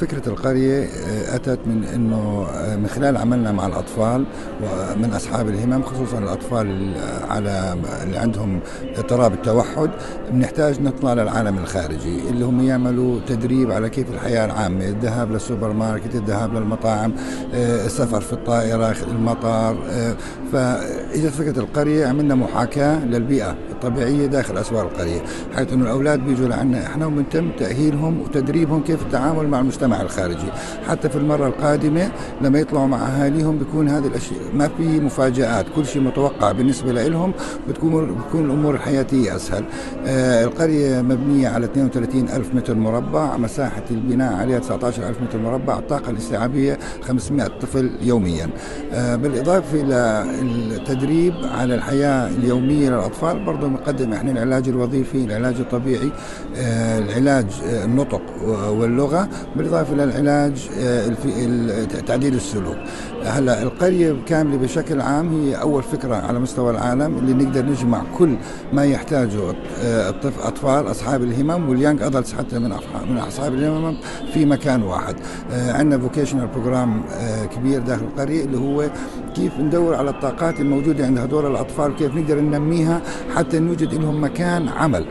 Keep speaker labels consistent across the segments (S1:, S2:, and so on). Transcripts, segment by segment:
S1: فكرة القرية أتت من أنه من خلال عملنا مع الأطفال ومن أصحاب الهمم خصوصا الأطفال على اللي عندهم اضطراب التوحد بنحتاج نطلع للعالم الخارجي اللي هم يعملوا تدريب على كيف الحياة العامة الذهاب للسوبر ماركت الذهاب للمطاعم السفر في الطائرة المطار فإذا فكرة القرية عملنا محاكاة للبيئة. الطبيعية داخل أسوار القرية حيث أنه الأولاد بيجوا لعنا إحنا وبنتم تأهيلهم وتدريبهم كيف التعامل مع المجتمع الخارجي. حتى في المرة القادمة لما يطلعوا مع أهاليهم بيكون هذه الأشياء ما في مفاجآت كل شيء متوقع بالنسبة لهم بتكون بتكون الأمور الحياتية أسهل. آه القرية مبنية على 32 ألف متر مربع مساحة البناء عليها 19 ألف متر مربع الطاقة الاستيعابية 500 طفل يوميا. آه بالإضافة إلى التدريب على الحياة اليومية للأطفال برضه بنقدم إحنا العلاج الوظيفي العلاج الطبيعي آه العلاج آه النطق واللغة بالإضافة إلى العلاج آه تعديل السلوك. هلأ القرية كاملة بشكل عام هي أول فكرة على مستوى العالم اللي نقدر نجمع كل ما يحتاجه أطفال أصحاب الهمم وال young adults حتى من من أصحاب الهمم في مكان واحد. عندنا vocational program كبير داخل القرية اللي هو كيف ندور على الطاقات الموجودة عند هذول الأطفال كيف نقدر ننميها حتى نوجد لهم مكان عمل.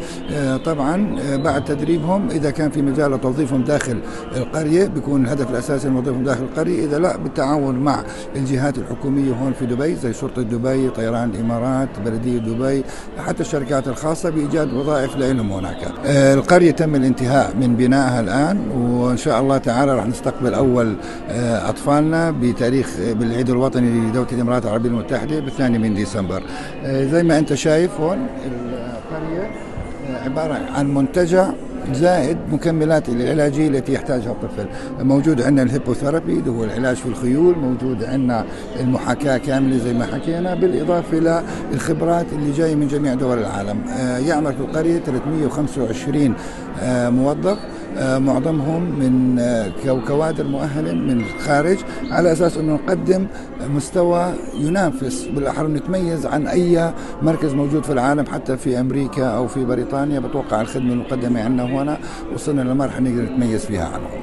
S1: طبعا بعد تدريبهم إذا كان في مجال لتوظيفهم داخل القرية بيكون الهدف الأساسي توظيفهم داخل القرية. إذا لا بالتعاون مع الجهات الحكومية هون في دبي زي شرطة دبي طيران الإمارات بلدية دبي حتى الشركات الخاصة بإيجاد وظائف لهم هناك. القرية تم الانتهاء من بنائها الآن وإن شاء الله تعالى راح نستقبل أول أطفالنا بتاريخ بالعيد الوطني لدولة الإمارات العربية المتحدة بالثاني من ديسمبر. زي ما أنت شايف هون القرية عبارة عن منتجع زائد مكملات العلاجية التي يحتاجها الطفل. موجود عندنا الهيبوثيرابي اللي هو العلاج في الخيول موجود عندنا المحاكاة كاملة زي ما حكينا بالإضافة إلى الخبرات اللي جاية من جميع دول العالم. يعمل في القرية 325 موظف. معظمهم من كوادر مؤهلة من الخارج على أساس أنه نقدم مستوى ينافس بالأحرى نتميز عن أي مركز موجود في العالم حتى في أمريكا أو في بريطانيا. بتوقع الخدمة المقدمة عندنا هنا وصلنا لمرحلة نقدر نتميز فيها عنهم.